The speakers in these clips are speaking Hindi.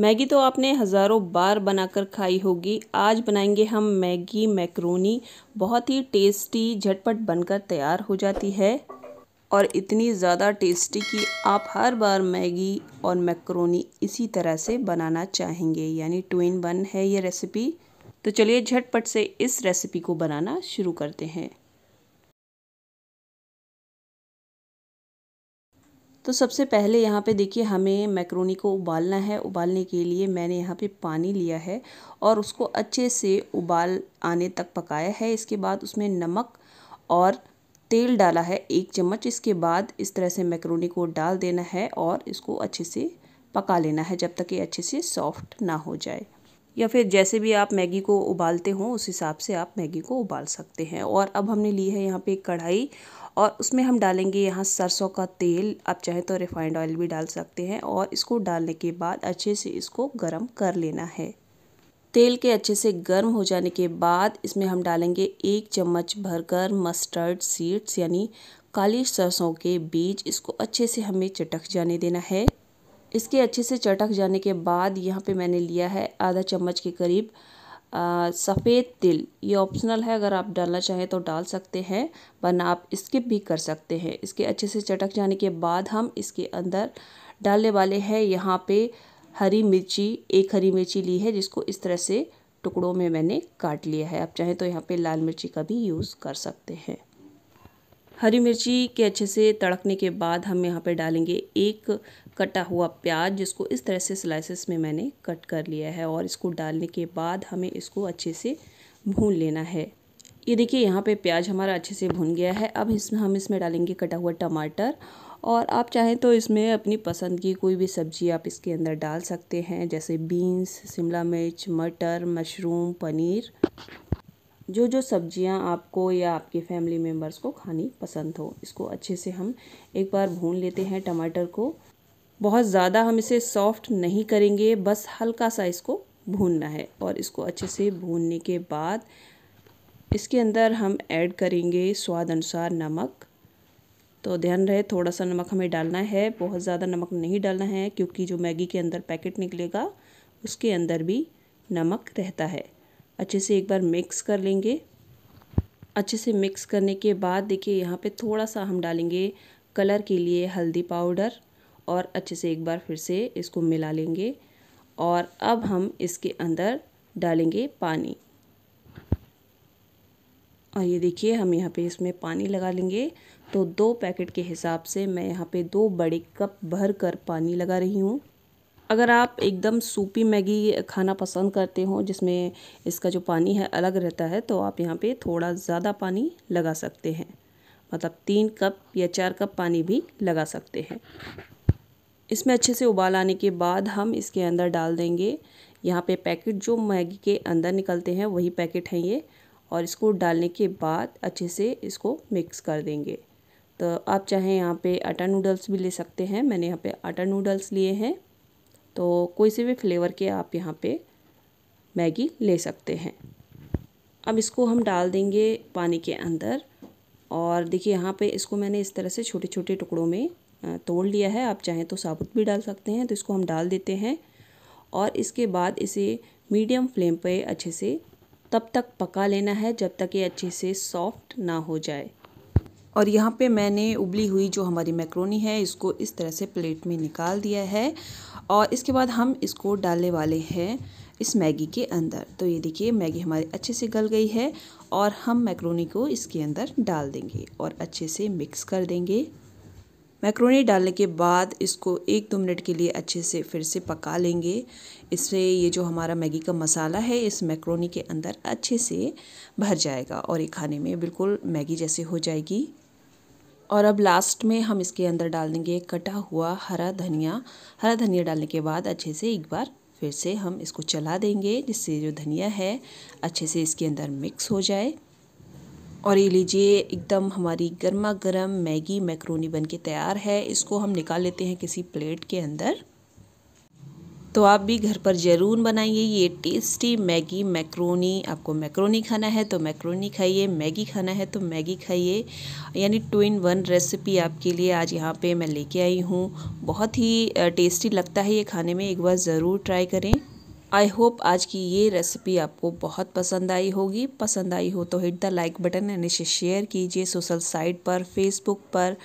मैगी तो आपने हज़ारों बार बनाकर खाई होगी। आज बनाएँगे हम मैगी मैक्रोनी। बहुत ही टेस्टी, झटपट बनकर तैयार हो जाती है। और इतनी ज़्यादा टेस्टी कि आप हर बार मैगी और मैक्रोनी इसी तरह से बनाना चाहेंगे। यानी ट्विन वन है ये रेसिपी। तो चलिए झटपट से इस रेसिपी को बनाना शुरू करते हैं। तो सबसे पहले यहाँ पे देखिए हमें मैक्रोनी को उबालना है। उबालने के लिए मैंने यहाँ पे पानी लिया है और उसको अच्छे से उबाल आने तक पकाया है। इसके बाद उसमें नमक और तेल डाला है एक चम्मच। इसके बाद इस तरह से मैक्रोनी को डाल देना है और इसको अच्छे से पका लेना है जब तक ये अच्छे से सॉफ्ट ना हो जाए। या फिर जैसे भी आप मैगी को उबालते हो, उस हिसाब से आप मैगी को उबाल सकते हैं। और अब हमने ली है यहाँ पे कढ़ाई और उसमें हम डालेंगे यहाँ सरसों का तेल। आप चाहें तो रिफाइंड ऑयल भी डाल सकते हैं और इसको डालने के बाद अच्छे से इसको गर्म कर लेना है। तेल के अच्छे से गर्म हो जाने के बाद इसमें हम डालेंगे एक चम्मच भरकर मस्टर्ड सीड्स यानी काली सरसों के बीज। इसको अच्छे से हमें चटक जाने देना है। इसके अच्छे से चटक जाने के बाद यहाँ पे मैंने लिया है आधा चम्मच के करीब सफ़ेद तिल। ये ऑप्शनल है, अगर आप डालना चाहें तो डाल सकते हैं, वरना आप स्किप भी कर सकते हैं। इसके अच्छे से चटक जाने के बाद हम इसके अंदर डालने वाले हैं यहाँ पे हरी मिर्ची, एक हरी मिर्ची ली है, जिसको इस तरह से टुकड़ों में मैंने काट लिया है। आप चाहें तो यहाँ पे लाल मिर्ची का भी यूज़ कर सकते हैं। हरी मिर्ची के अच्छे से तड़कने के बाद हम यहाँ पे डालेंगे एक कटा हुआ प्याज, जिसको इस तरह से स्लाइसेस में मैंने कट कर लिया है और इसको डालने के बाद हमें इसको अच्छे से भून लेना है। ये देखिए, यहाँ पे प्याज हमारा अच्छे से भुन गया है। अब इसमें हम इसमें डालेंगे कटा हुआ टमाटर और आप चाहें तो इसमें अपनी पसंद की कोई भी सब्ज़ी आप इसके अंदर डाल सकते हैं, जैसे बीन्स शिमला मिर्च, मटर, मशरूम, पनीर। जो जो सब्ज़ियाँ आपको या आपके फैमिली मेंबर्स को खानी पसंद हो, इसको अच्छे से हम एक बार भून लेते हैं टमाटर को। बहुत ज़्यादा हम इसे सॉफ्ट नहीं करेंगे, बस हल्का सा इसको भूनना है और इसको अच्छे से भूनने के बाद इसके अंदर हम ऐड करेंगे स्वाद अनुसार नमक। तो ध्यान रहे, थोड़ा सा नमक हमें डालना है, बहुत ज़्यादा नमक नहीं डालना है, क्योंकि जो मैगी के अंदर पैकेट निकलेगा, उसके अंदर भी नमक रहता है। अच्छे से एक बार मिक्स कर लेंगे। अच्छे से मिक्स करने के बाद देखिए यहाँ पे थोड़ा सा हम डालेंगे कलर के लिए हल्दी पाउडर और अच्छे से एक बार फिर से इसको मिला लेंगे और अब हम इसके अंदर डालेंगे पानी। और ये देखिए हम यहाँ पे इसमें पानी लगा लेंगे। तो दो पैकेट के हिसाब से मैं यहाँ पे दो बड़े कप भर कर पानी लगा रही हूँ। अगर आप एकदम सूपी मैगी खाना पसंद करते हो, जिसमें इसका जो पानी है अलग रहता है तो आप यहाँ पे थोड़ा ज़्यादा पानी लगा सकते हैं। मतलब तीन कप या चार कप पानी भी लगा सकते हैं। इसमें अच्छे से उबाल आने के बाद हम इसके अंदर डाल देंगे। यहाँ पे पैकेट जो मैगी के अंदर निकलते हैं, वही पैकेट हैं ये। और इसको डालने के बाद अच्छे से इसको मिक्स कर देंगे। तो आप चाहें यहाँ पे आटा नूडल्स भी ले सकते हैं। मैंने यहाँ पे आटा नूडल्स लिए हैं। तो कोई से भी फ्लेवर के आप यहाँ पे मैगी ले सकते हैं। अब इसको हम डाल देंगे पानी के अंदर और देखिए यहाँ पे इसको मैंने इस तरह से छोटे छोटे टुकड़ों में तोड़ लिया है। आप चाहें तो साबुत भी डाल सकते हैं। तो इसको हम डाल देते हैं और इसके बाद इसे मीडियम फ्लेम पे अच्छे से तब तक पका लेना है जब तक ये अच्छे से सॉफ्ट ना हो जाए। और यहाँ पे मैंने उबली हुई जो हमारी मैक्रोनी है, इसको इस तरह से प्लेट में निकाल दिया है और इसके बाद हम इसको डालने वाले हैं इस मैगी के अंदर। तो ये देखिए, मैगी हमारी अच्छे से गल गई है और हम मैक्रोनी को इसके अंदर डाल देंगे और अच्छे से मिक्स कर देंगे। मैक्रोनी डालने के बाद इसको एक दो मिनट के लिए अच्छे से फिर से पका लेंगे। इससे ये जो हमारा मैगी का मसाला है, इस मैक्रोनी के अंदर अच्छे से भर जाएगा और ये खाने में बिल्कुल मैगी जैसे हो जाएगी। और अब लास्ट में हम इसके अंदर डाल देंगे कटा हुआ हरा धनिया। हरा धनिया डालने के बाद अच्छे से एक बार फिर से हम इसको चला देंगे, जिससे जो धनिया है अच्छे से इसके अंदर मिक्स हो जाए। और ये लीजिए, एकदम हमारी गर्मा गर्म मैगी मैक्रोनी बन के तैयार है। इसको हम निकाल लेते हैं किसी प्लेट के अंदर। तो आप भी घर पर ज़रूर बनाइए ये टेस्टी मैगी मैक्रोनी। आपको मैक्रोनी खाना है तो मैक्रोनी खाइए, मैगी खाना है तो मैगी खाइए। यानी टू इन वन रेसिपी आपके लिए आज यहाँ पे मैं लेके आई हूँ। बहुत ही टेस्टी लगता है ये खाने में, एक बार ज़रूर ट्राई करें। आई होप आज की ये रेसिपी आपको बहुत पसंद आई होगी। पसंद आई हो तो hit the like button and इसे शेयर कीजिए सोशल साइट पर, फेसबुक पर,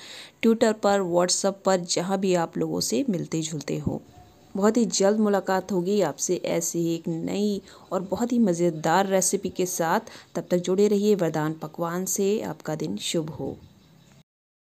ट्विटर पर व्हाट्सअप पर, जहाँ भी आप लोगों से मिलते जुलते हो। बहुत ही जल्द मुलाकात होगी आपसे ऐसी ही एक नई और बहुत ही मज़ेदार रेसिपी के साथ। तब तक जुड़े रहिए वरदान पकवान से। आपका दिन शुभ हो।